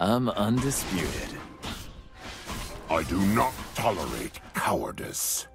I'm undisputed. I do not tolerate cowardice.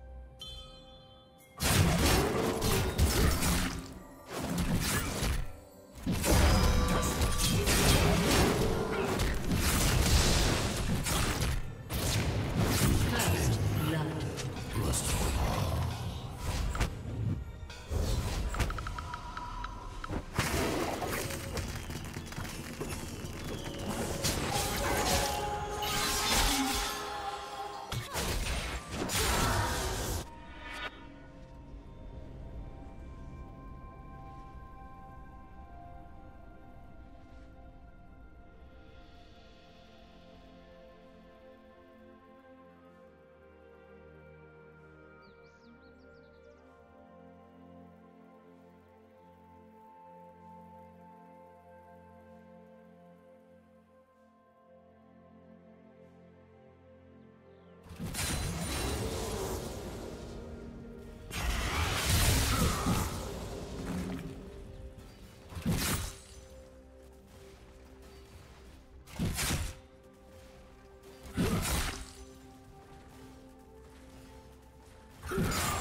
you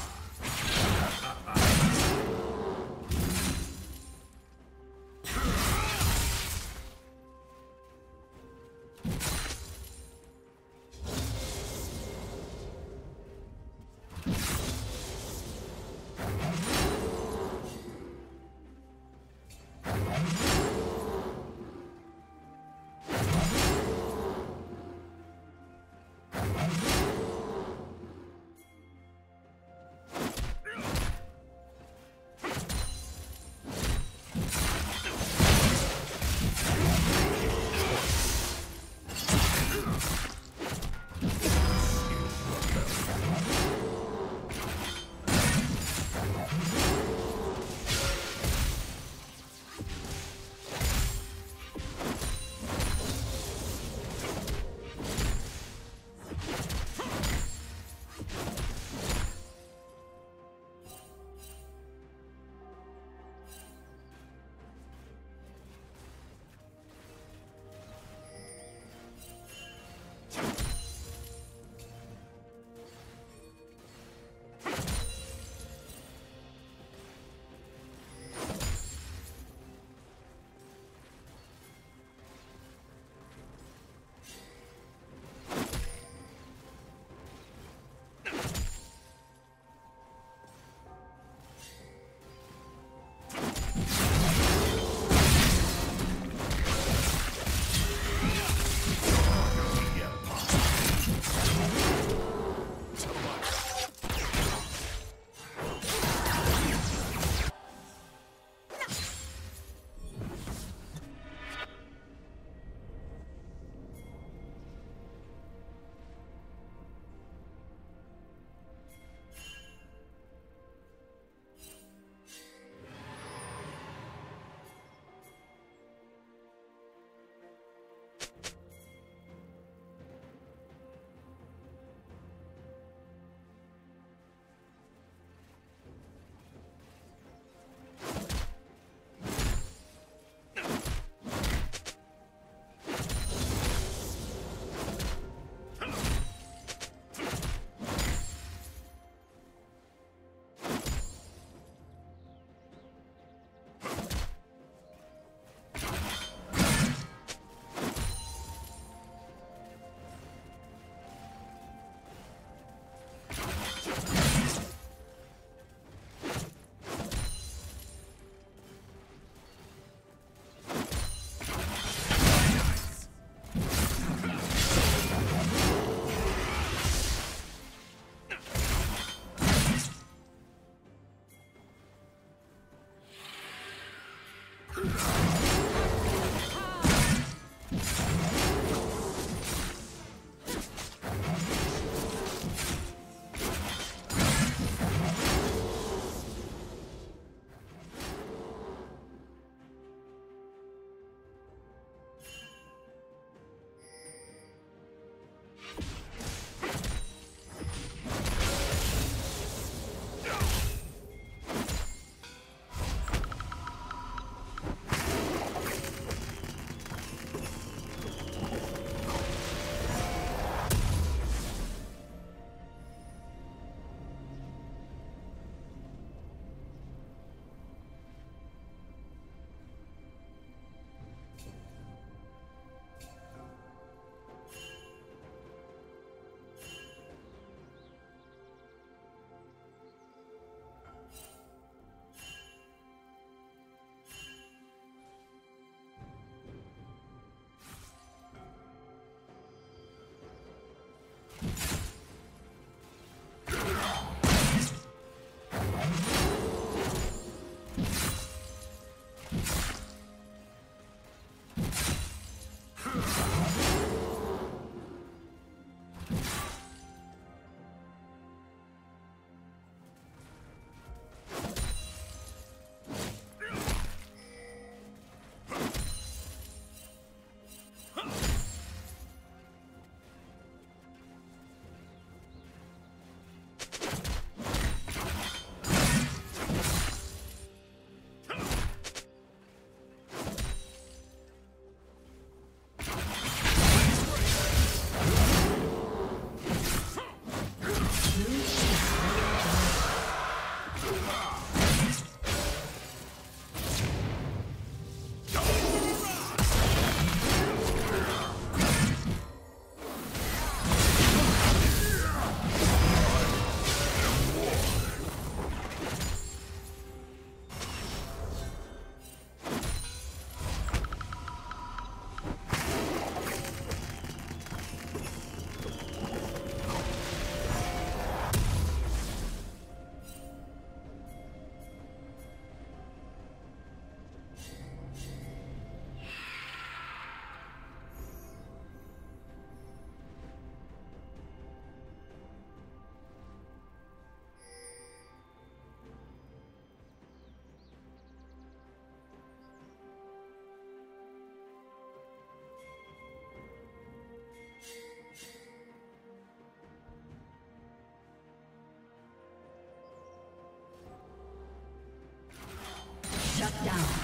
Shut down.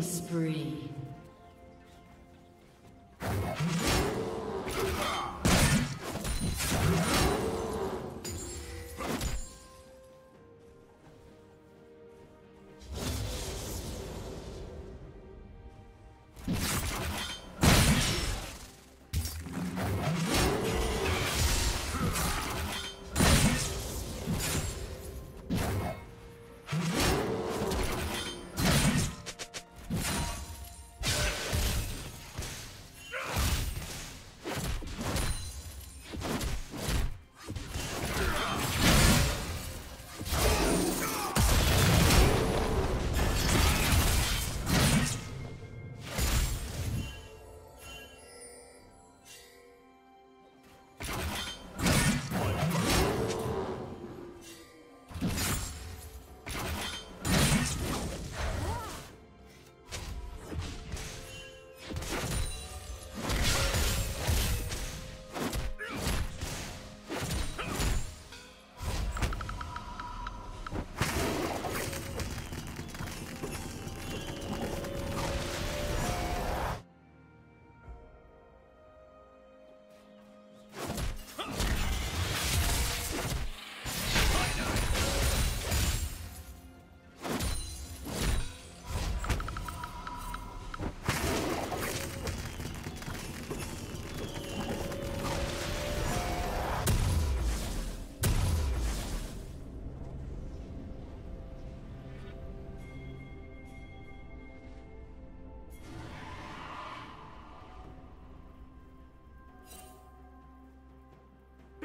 Spree.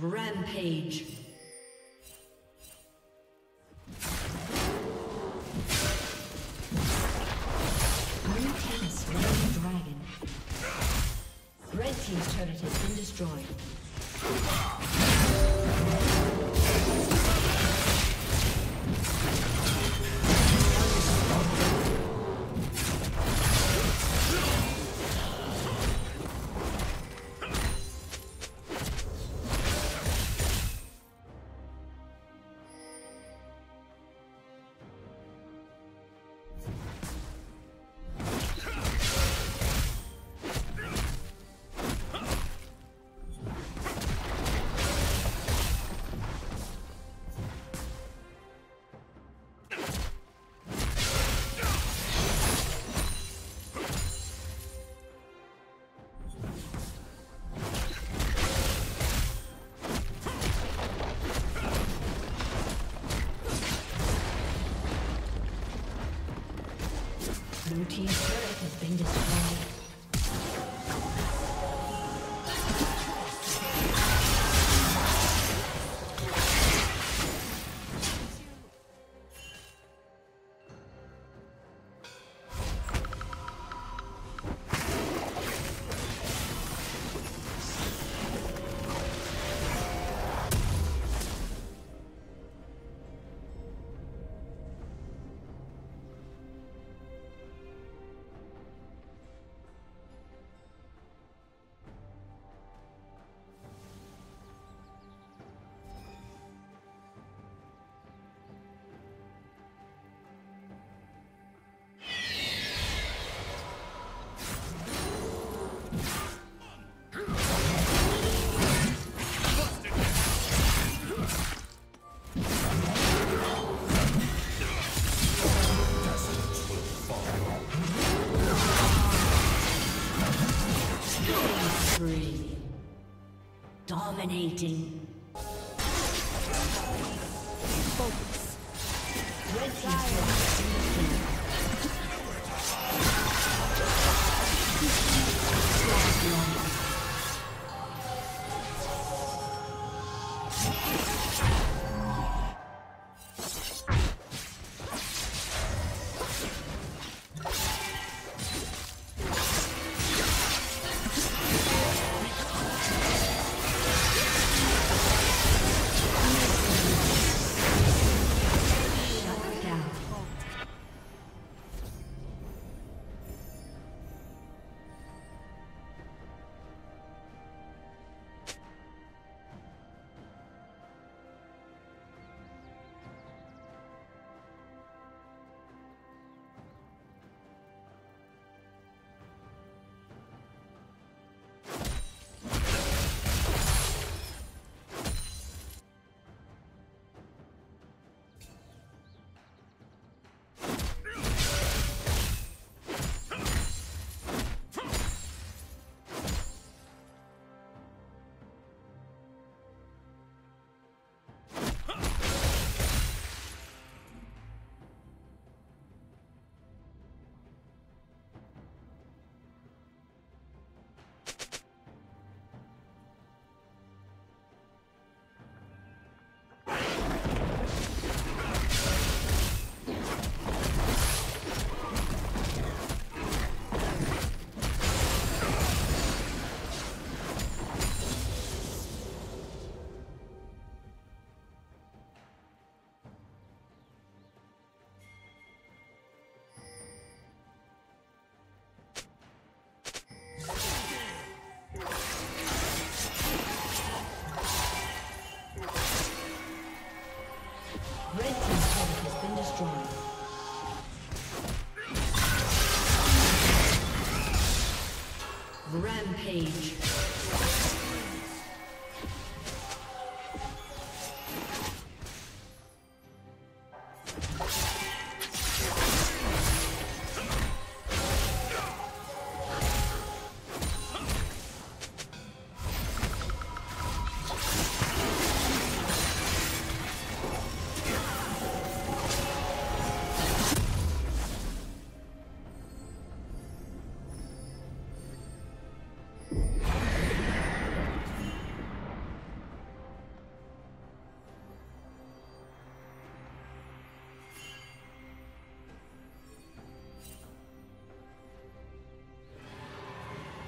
Rampage. Blue team slain dragon. Red team's turret has been destroyed. Dominating.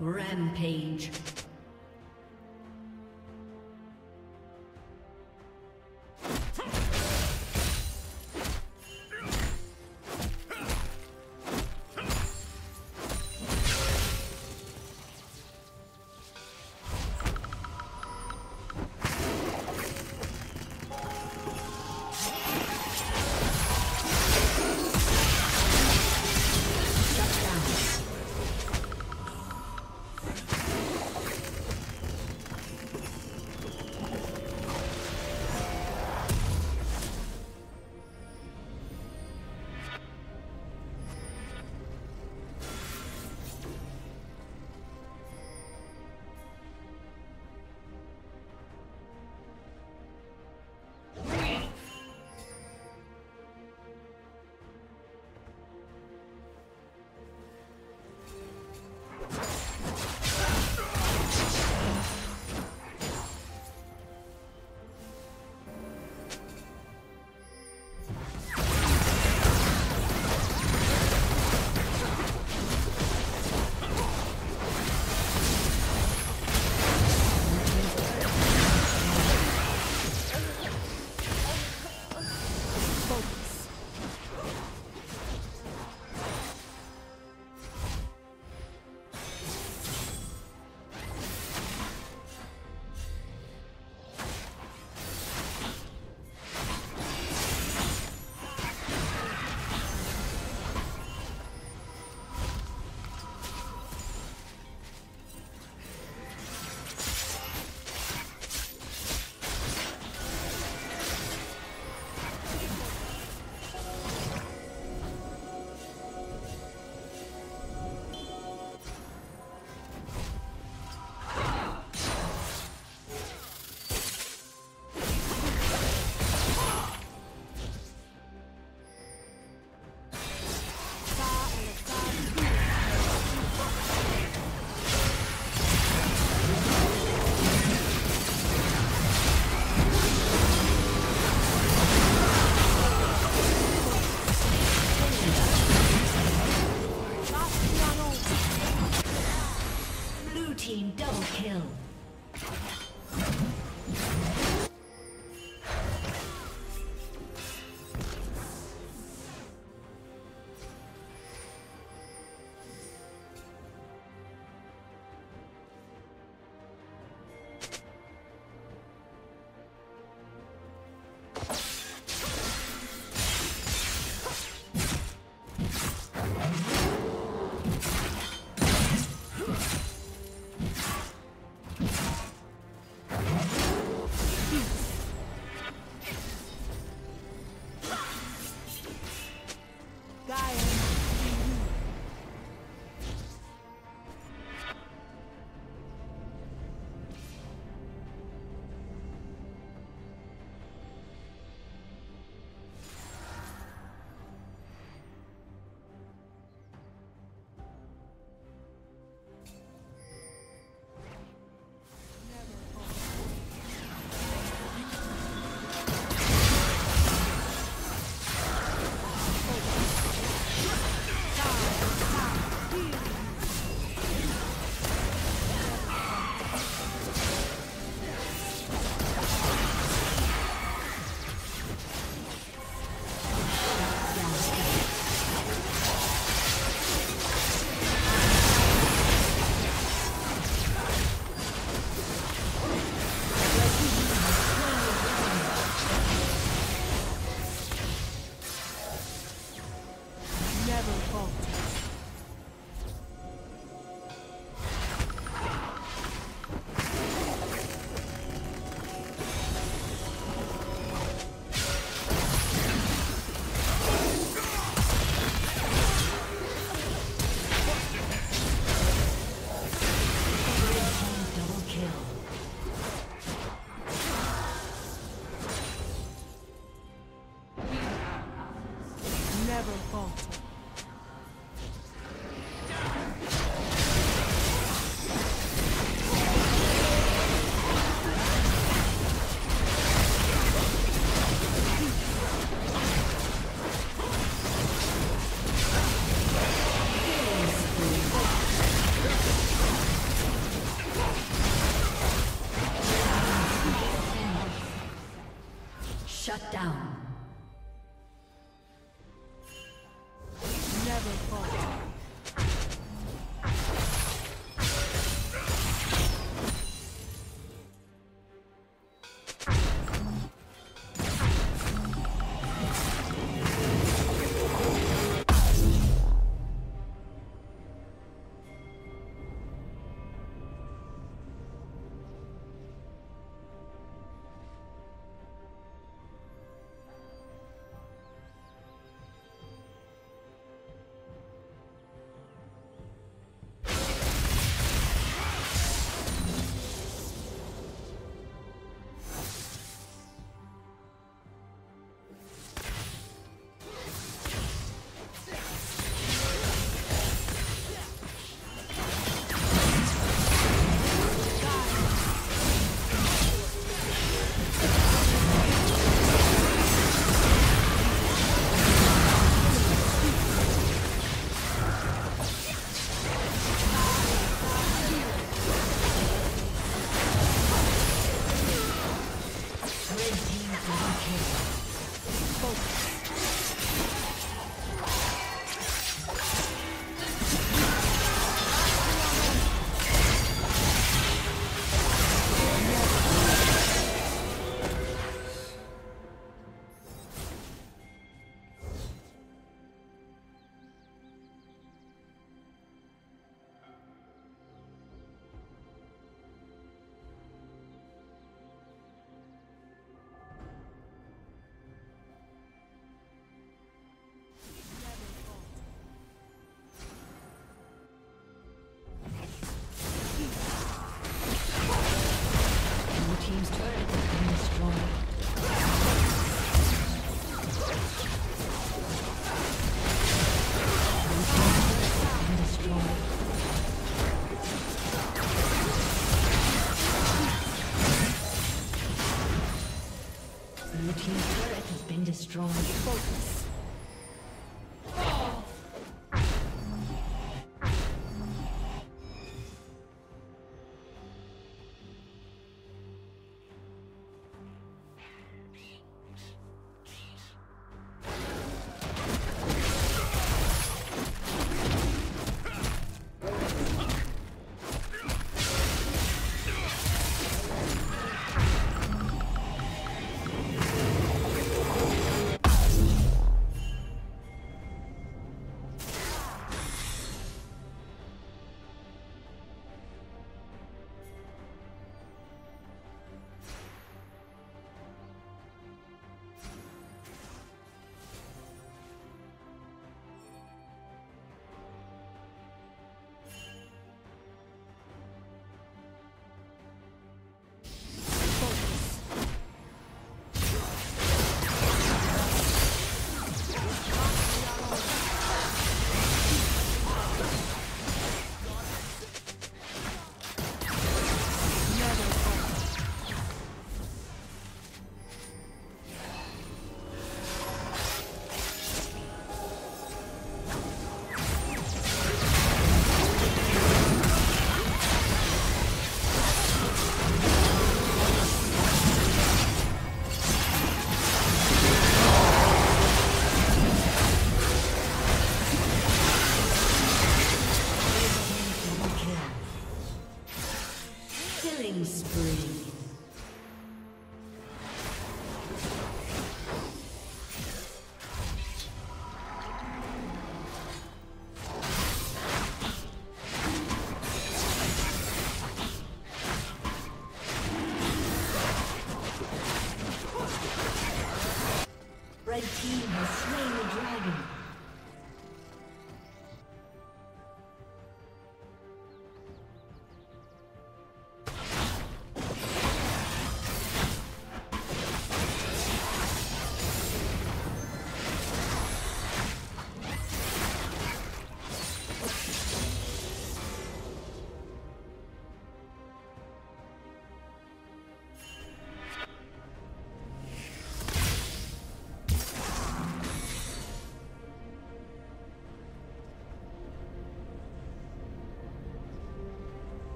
Rampage.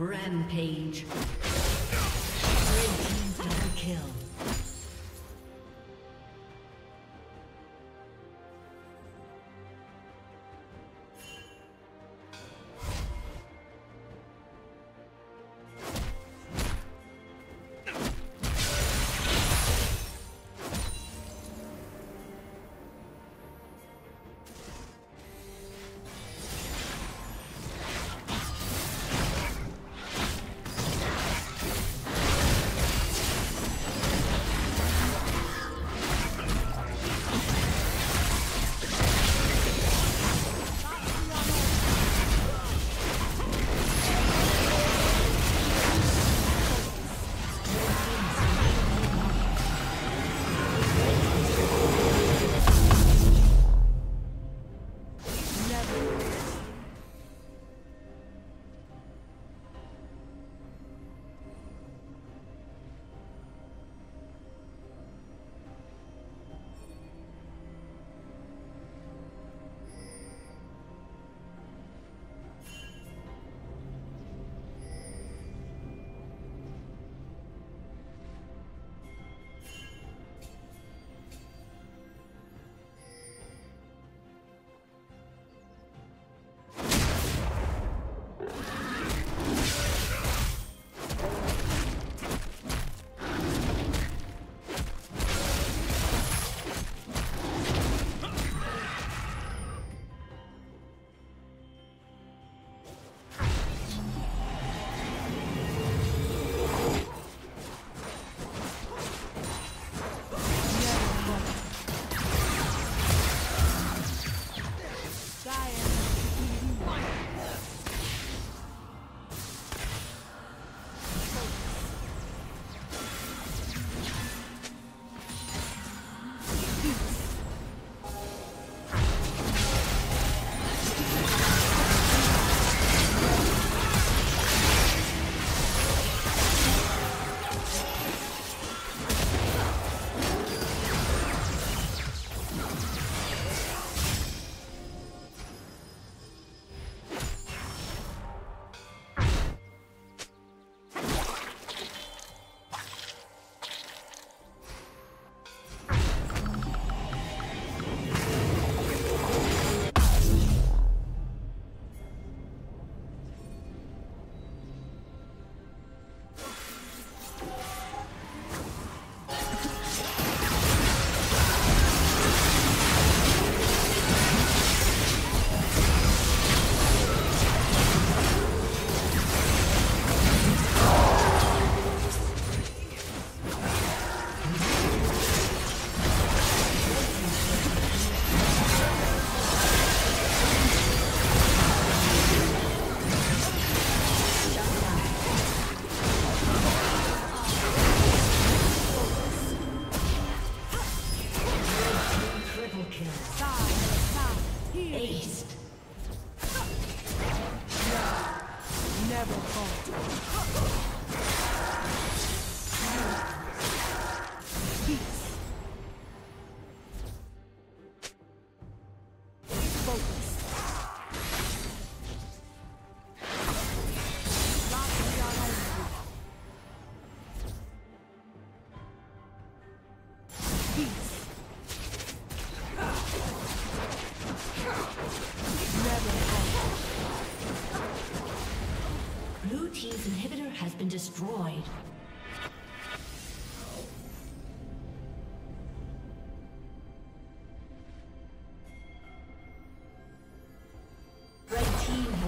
Rampage.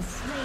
slain.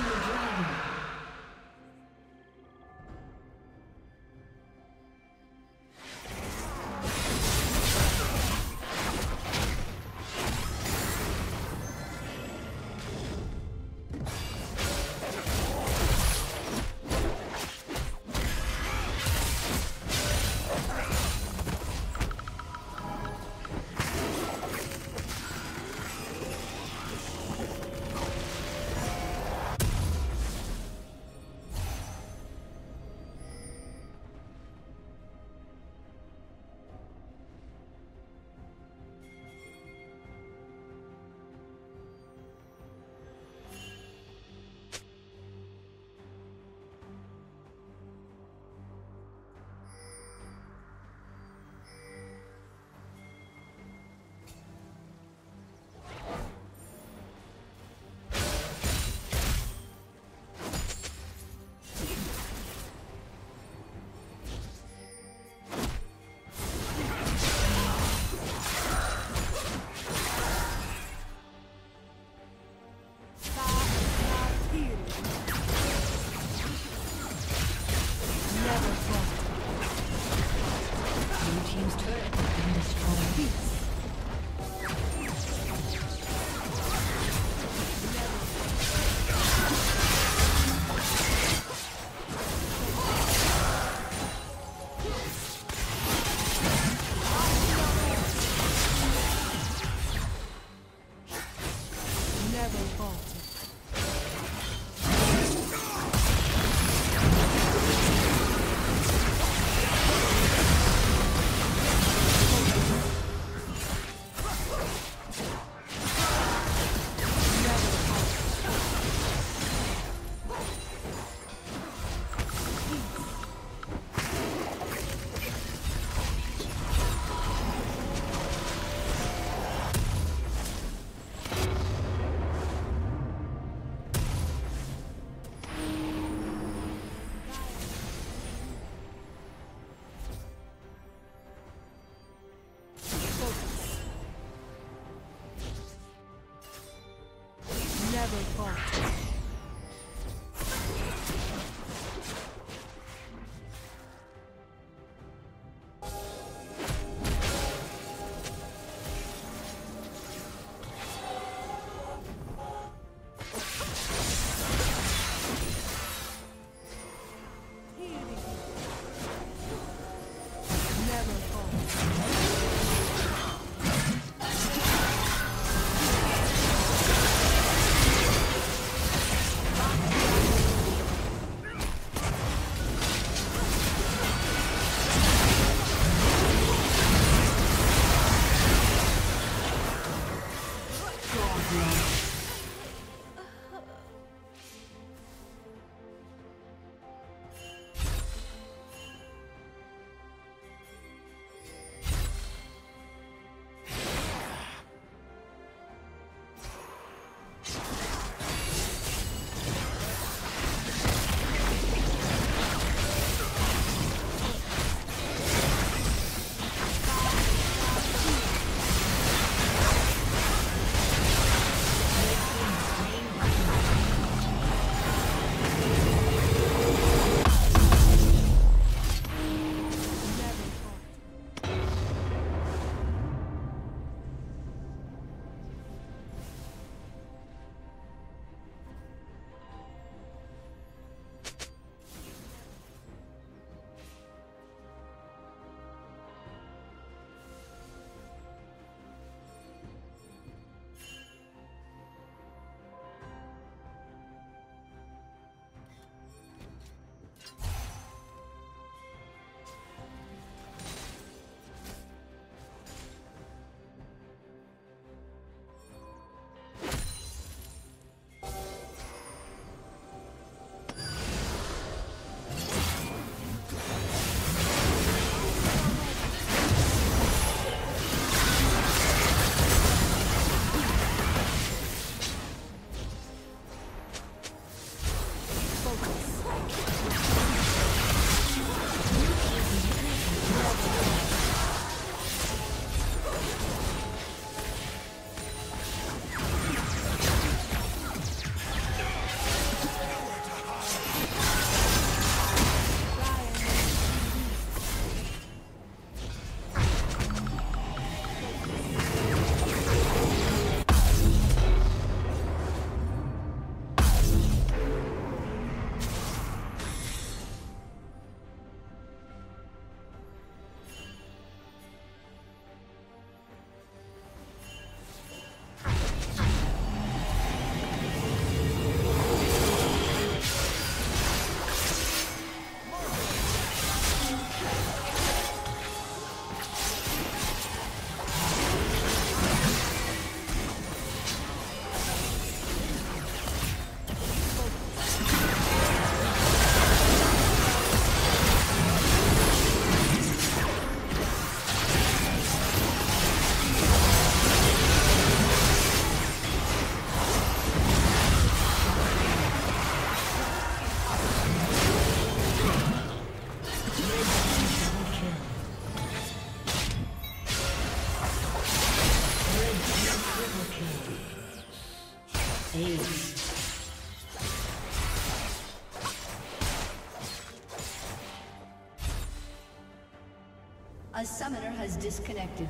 Has disconnected.